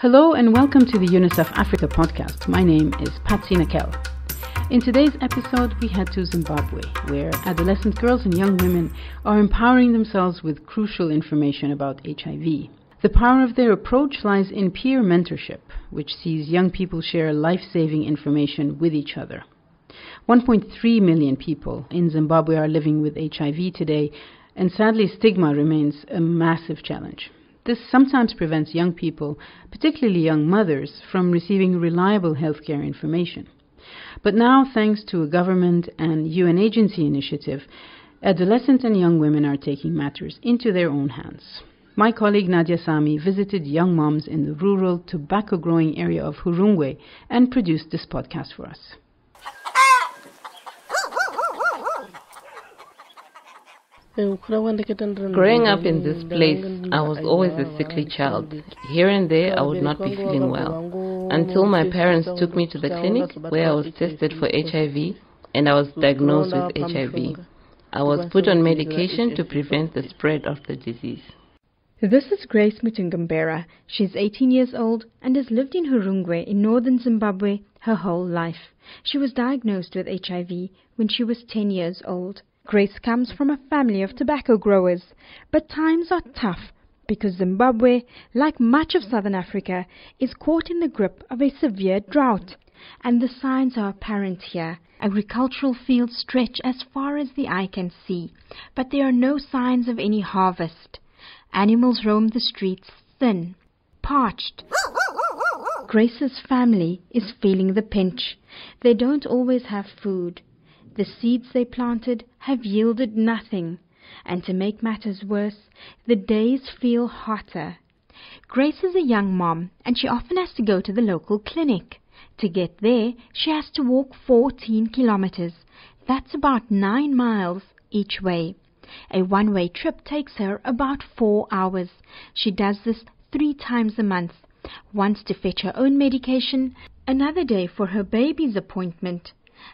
Hello and welcome to the UNICEF Africa podcast. My name is Patsy Nakel. In today's episode, we head to Zimbabwe, where adolescent girls and young women are empowering themselves with crucial information about HIV. The power of their approach lies in peer mentorship, which sees young people share life saving information with each other. 1.3 million people in Zimbabwe are living with HIV today, and sadly, stigma remains a massive challenge. This sometimes prevents young people, particularly young mothers, from receiving reliable healthcare information. But now, thanks to a government and UN agency initiative, adolescents and young women are taking matters into their own hands. My colleague Nadia Sami visited young moms in the rural tobacco growing area of Hurungwe and produced this podcast for us. Growing up in this place, I was always a sickly child. Here and there, I would not be feeling well. Until my parents took me to the clinic where I was tested for HIV and I was diagnosed with HIV. I was put on medication to prevent the spread of the disease. This is Grace Mutungambera. She's 18 years old and has lived in Hurungwe in northern Zimbabwe her whole life. She was diagnosed with HIV when she was 10 years old. Grace comes from a family of tobacco growers, but times are tough because Zimbabwe, like much of southern Africa, is caught in the grip of a severe drought. And the signs are apparent here. Agricultural fields stretch as far as the eye can see, but there are no signs of any harvest. Animals roam the streets thin, parched. Grace's family is feeling the pinch. They don't always have food. The seeds they planted have yielded nothing, and to make matters worse, the days feel hotter. Grace is a young mom, and she often has to go to the local clinic. To get there, she has to walk 14 kilometers. That's about 9 miles each way. A one way trip takes her about 4 hours. She does this three times a month once to fetch her own medication, another day for her baby's appointment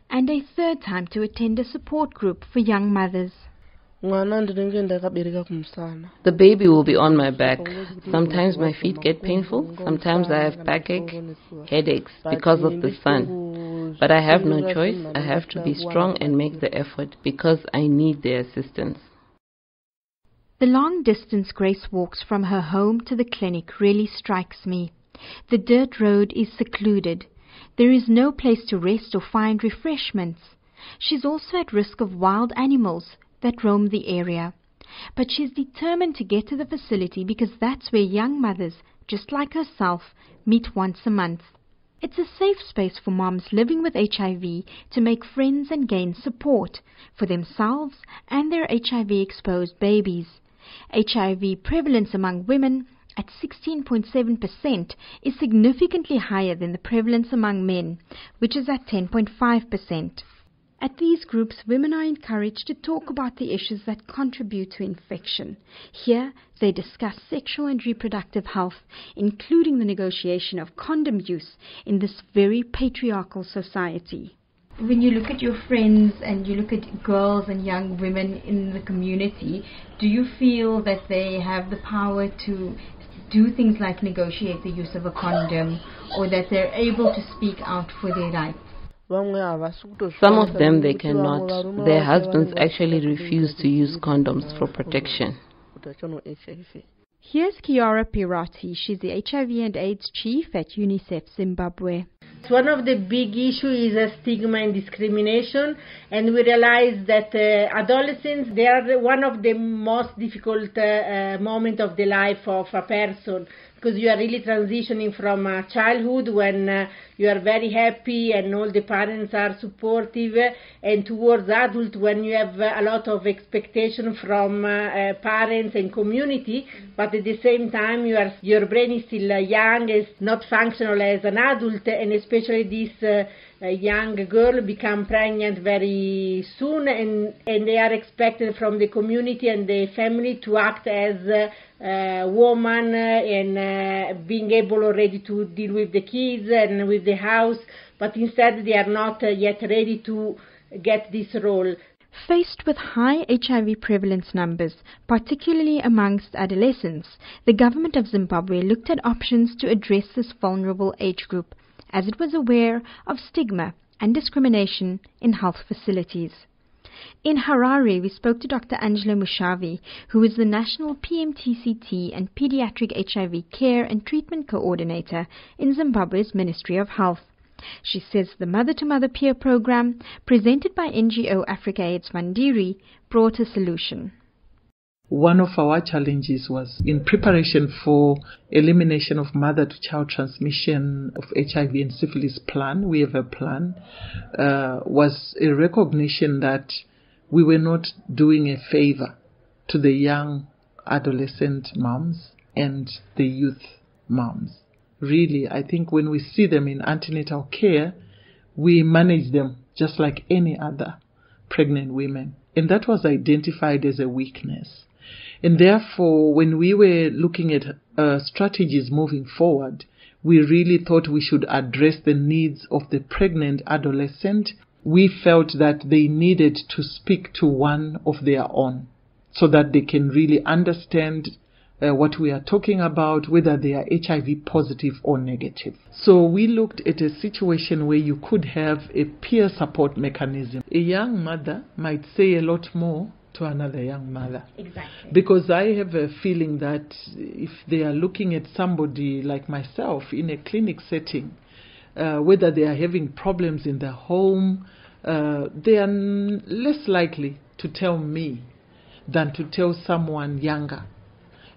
and a third time to attend a support group for young mothers. The baby will be on my back. Sometimes my feet get painful. Sometimes I have backache, headaches because of the sun. But I have no choice. I have to be strong and make the effort because I need their assistance. The long distance Grace walks from her home to the clinic really strikes me. The dirt road is secluded. There is no place to rest or find refreshments. She's also at risk of wild animals that roam the area. But she's determined to get to the facility because that's where young mothers, just like herself, meet once a month. It's a safe space for moms living with HIV to make friends and gain support for themselves and their HIV exposed babies. HIV prevalence among women at 16.7% is significantly higher than the prevalence among men, which is at 10.5%. At these groups, women are encouraged to talk about the issues that contribute to infection. Here, they discuss sexual and reproductive health, including the negotiation of condom use in this very patriarchal society when you look at your friends and you look at girls and young women in the community, do you feel that they have the power to do things like negotiate the use of a condom or that they're able to speak out for their rights. Some of them they cannot. Their husbands actually refuse to use condoms for protection. Here's Chiara Pierotti. She's the HIV and AIDS chief at UNICEF Zimbabwe. One of the big issues is stigma and discrimination, and we realize that uh, adolescents they are one of the most difficult uh, uh, moment of the life of a person because you are really transitioning from uh, childhood when uh, you are very happy and all the parents are supportive and towards adult when you have a lot of expectation from uh, uh, parents and community but at the same time you are your brain is still uh, young is not functional as an adult and especially this uh, young girl become pregnant very soon and, and they are expected from the community and the family to act as a, woman and uh, being able already to deal with the kids and with the house but instead they are not uh, yet ready to get this role. Faced with high HIV prevalence numbers, particularly amongst adolescents, the government of Zimbabwe looked at options to address this vulnerable age group, as it was aware of stigma and discrimination in health facilities. In Harare, we spoke to Dr. Angela Mushavi, who is the National PMTCT and Pediatric HIV Care and Treatment Coordinator in Zimbabwe's Ministry of Health. She says the Mother to Mother Peer Program, presented by NGO Africaid Zvandiri, brought a solution. One of our challenges was in preparation for elimination of mother to child transmission of HIV and syphilis plan. We have a plan, uh, was a recognition that we were not doing a favor to the young adolescent moms and the youth moms really, I think when we see them in antenatal care, we manage them just like any other pregnant women. And that was identified as a weakness. And therefore, when we were looking at uh, strategies moving forward, we really thought we should address the needs of the pregnant adolescent. We felt that they needed to speak to one of their own so that they can really understand uh, what we are talking about, whether they are HIV positive or negative. So we looked at a situation where you could have a peer support mechanism. A young mother might say a lot more to another young mother. Exactly. Because I have a feeling that if they are looking at somebody like myself in a clinic setting, uh, whether they are having problems in their home, uh, they are n- less likely to tell me than to tell someone younger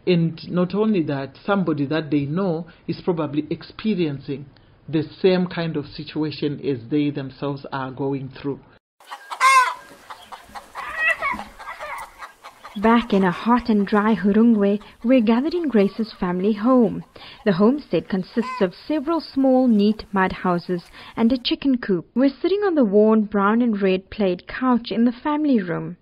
and not only that, somebody that they know is probably experiencing the same kind of situation as they themselves are going through. Back in a hot and dry Hurungwe, we're gathered in Grace's family home. The homestead consists of several small, neat mud houses and a chicken coop. We're sitting on the worn brown and red plaid couch in the family room.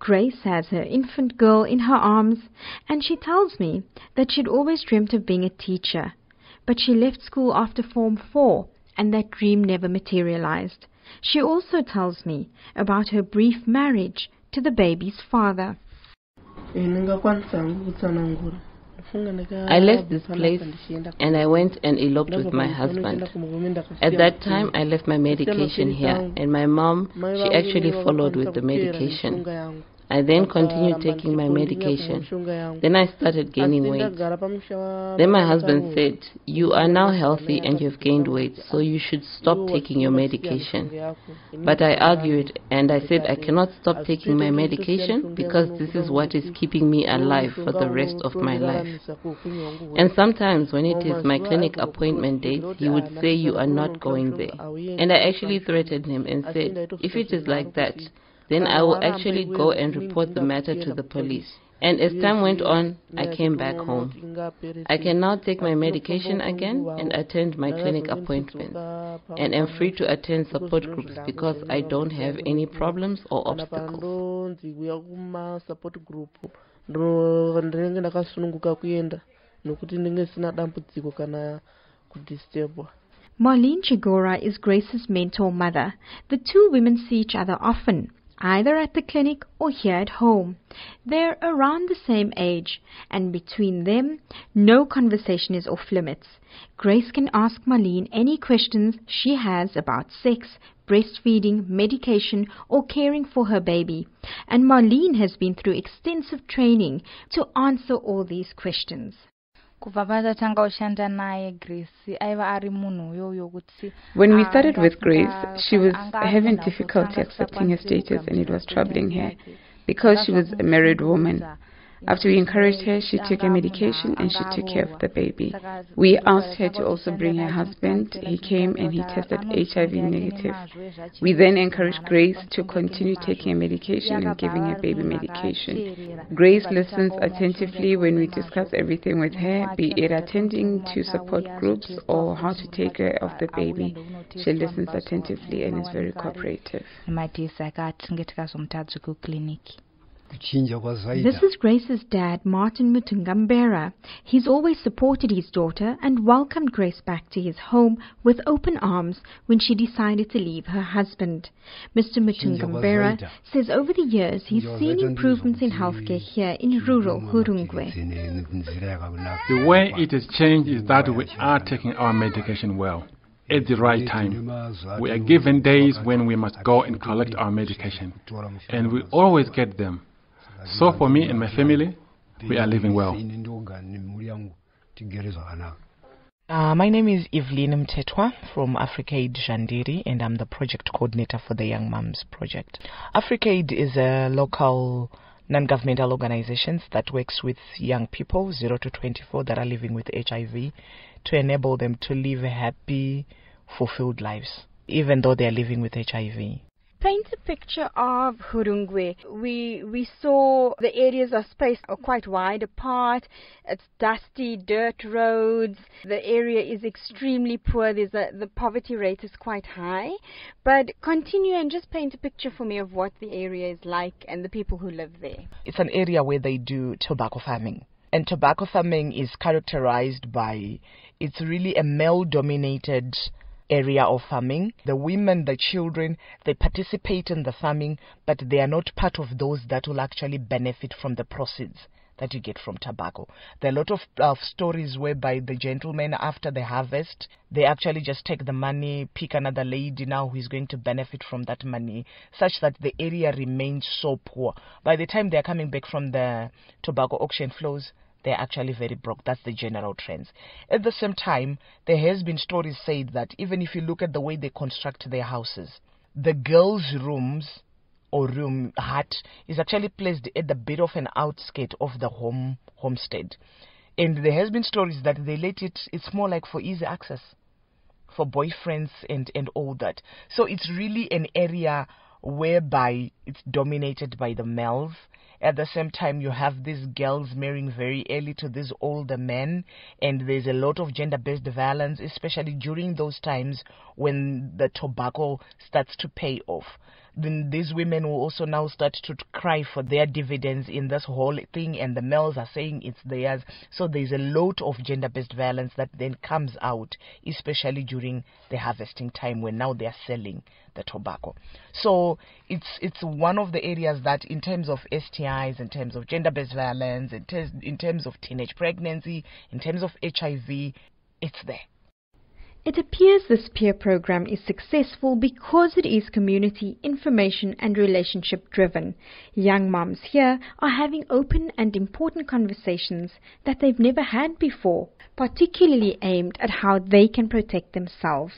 Grace has her infant girl in her arms, and she tells me that she'd always dreamt of being a teacher. But she left school after Form 4, and that dream never materialized. She also tells me about her brief marriage to the baby's father. I left this place and I went and eloped with my husband. At that time, I left my medication here, and my mom, she actually followed with the medication. I then continued taking my medication. Then I started gaining weight. Then my husband said, You are now healthy and you've gained weight, so you should stop taking your medication. But I argued and I said I cannot stop taking my medication because this is what is keeping me alive for the rest of my life. And sometimes when it is my clinic appointment date, he would say, You are not going there. And I actually threatened him and said, If it is like that, then I will actually go and report the matter to the police. And as time went on, I came back home. I can now take my medication again and attend my clinic appointments, and I am free to attend support groups because I don't have any problems or obstacles. Marlene Chigora is Grace's mentor mother. The two women see each other often either at the clinic or here at home. They're around the same age, and between them, no conversation is off limits. Grace can ask Marlene any questions she has about sex, breastfeeding, medication, or caring for her baby. And Marlene has been through extensive training to answer all these questions. Kubva ushanda naye grace aiva ari munhu kuti when we started with grace she was having difficulty accepting her status and it was troubling her because she was a married woman after we encouraged her, she took her medication and she took care of the baby. We asked her to also bring her husband. He came and he tested HIV negative. We then encouraged Grace to continue taking medication and giving her baby medication. Grace listens attentively when we discuss everything with her, be it attending to support groups or how to take care of the baby. She listens attentively and is very cooperative. This is Grace's dad, Martin Mutungambera. He's always supported his daughter and welcomed Grace back to his home with open arms when she decided to leave her husband. Mr. Mutungambera says over the years he's seen improvements in healthcare here in rural Hurungwe. The way it has changed is that we are taking our medication well at the right time. We are given days when we must go and collect our medication, and we always get them. So for me and my family, we are living well. Uh, my name is Evelyn Mtetwa from Africaid Zvandiri, and I'm the project coordinator for the Young Mums Project. AfricaAid is a local non-governmental organization that works with young people 0 to 24 that are living with HIV to enable them to live happy, fulfilled lives, even though they are living with HIV paint a picture of Hurungwe. We we saw the areas are spaced are quite wide apart. It's dusty, dirt roads. The area is extremely poor. There's a, the poverty rate is quite high. But continue and just paint a picture for me of what the area is like and the people who live there. It's an area where they do tobacco farming. And tobacco farming is characterized by it's really a male dominated area of farming. The women, the children, they participate in the farming, but they are not part of those that will actually benefit from the proceeds that you get from tobacco. There are a lot of uh, stories whereby the gentlemen, after the harvest, they actually just take the money, pick another lady now who is going to benefit from that money, such that the area remains so poor. By the time they are coming back from the tobacco auction floors, they're actually very broke. That's the general trends. At the same time, there has been stories said that even if you look at the way they construct their houses, the girls' rooms or room hut is actually placed at the bit of an outskirt of the home homestead. And there has been stories that they let it it's more like for easy access for boyfriends and, and all that. So it's really an area whereby it's dominated by the males at the same time, you have these girls marrying very early to these older men, and there's a lot of gender based violence, especially during those times when the tobacco starts to pay off then these women will also now start to cry for their dividends in this whole thing, and the males are saying it's theirs. So there's a lot of gender based violence that then comes out, especially during the harvesting time when now they are selling the tobacco. So it's it's one of the areas that, in terms of In terms of gender based violence, in, ter- in terms of teenage pregnancy, in terms of HIV, it's there. It appears this peer program is successful because it is community, information and relationship driven. Young moms here are having open and important conversations that they've never had before, particularly aimed at how they can protect themselves.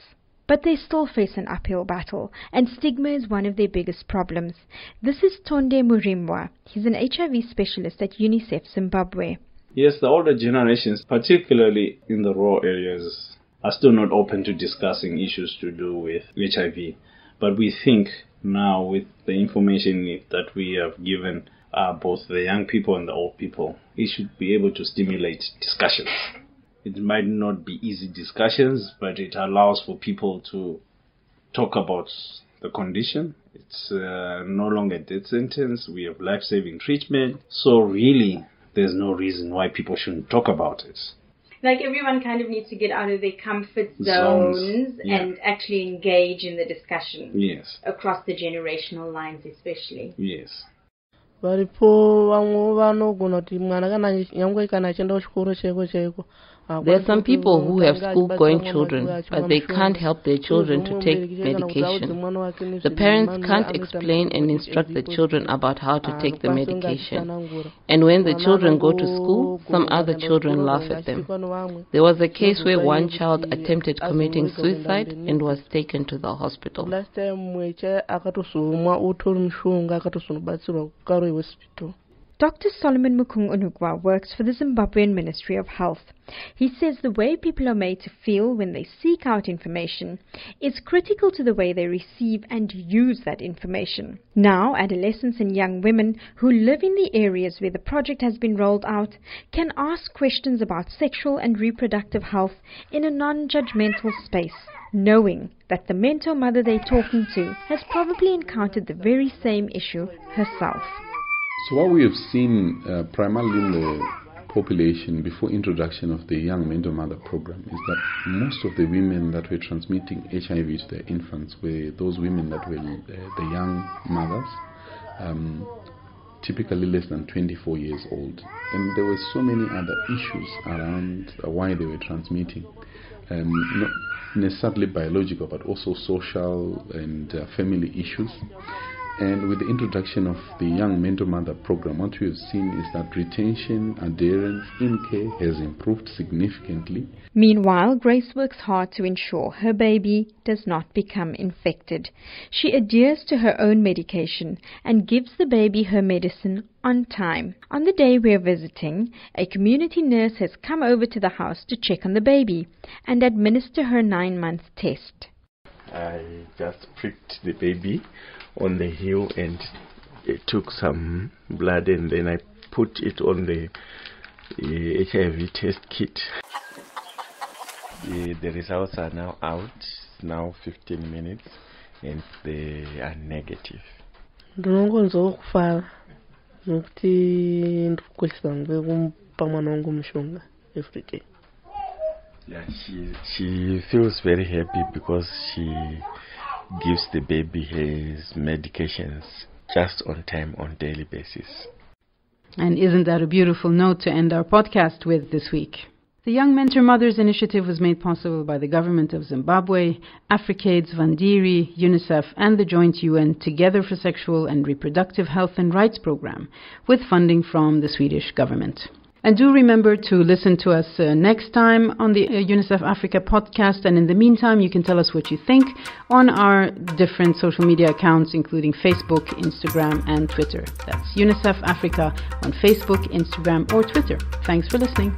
But they still face an uphill battle, and stigma is one of their biggest problems. This is Tonde Murimwa. He's an HIV specialist at UNICEF Zimbabwe. Yes, the older generations, particularly in the rural areas, are still not open to discussing issues to do with HIV. But we think now, with the information that we have given uh, both the young people and the old people, it should be able to stimulate discussions. It might not be easy discussions, but it allows for people to talk about the condition. It's uh, no longer death sentence. We have life-saving treatment. So really, there's no reason why people shouldn't talk about it like everyone kind of needs to get out of their comfort zones, zones yeah. and actually engage in the discussion. Yes. Across the generational lines, especially. Yes. varipo vamwe vanogona kuti mwana kana nyangwe kana achienda kuchikoro chaiko chaiko There are some people who have school-going children, but they can't help their children to take medication. The parents can't explain and instruct the children about how to take the medication. And when the children go to school, some other children laugh at them. There was a case where one child attempted committing suicide and was taken to the hospital. Dr. Solomon Mukungunugwa works for the Zimbabwean Ministry of Health. He says the way people are made to feel when they seek out information is critical to the way they receive and use that information. Now, adolescents and young women who live in the areas where the project has been rolled out can ask questions about sexual and reproductive health in a non-judgmental space knowing that the mentor mother they're talking to has probably encountered the very same issue herself. So what we have seen uh, primarily in the population before introduction of the Young Mentor Mother program is that most of the women that were transmitting HIV to their infants were those women that were uh, the young mothers, um, typically less than 24 years old. And there were so many other issues around why they were transmitting. Um, not necessarily biological, but also social and uh, family issues. And with the introduction of the Young Mentor Mother program, what we have seen is that retention, adherence in care has improved significantly. Meanwhile, Grace works hard to ensure her baby does not become infected. She adheres to her own medication and gives the baby her medicine on time. On the day we are visiting, a community nurse has come over to the house to check on the baby and administer her nine month test. I just pricked the baby on the heel and it took some blood and then I put it on the uh, HIV test kit. Uh, the results are now out, now 15 minutes, and they are negative. ndinongonzwa kufara nokuti ndikukwehlisa nguve kumupa mwana wangu mushonga every day yeah she she feels very happy because she gives the baby his medications just on time on daily basis. And isn't that a beautiful note to end our podcast with this week? The Young Mentor Mothers Initiative was made possible by the government of Zimbabwe, Africaid, Zvandiri, UNICEF, and the joint UN Together for Sexual and Reproductive Health and Rights program, with funding from the Swedish government. And do remember to listen to us uh, next time on the uh, UNICEF Africa podcast. And in the meantime, you can tell us what you think on our different social media accounts, including Facebook, Instagram, and Twitter. That's UNICEF Africa on Facebook, Instagram, or Twitter. Thanks for listening.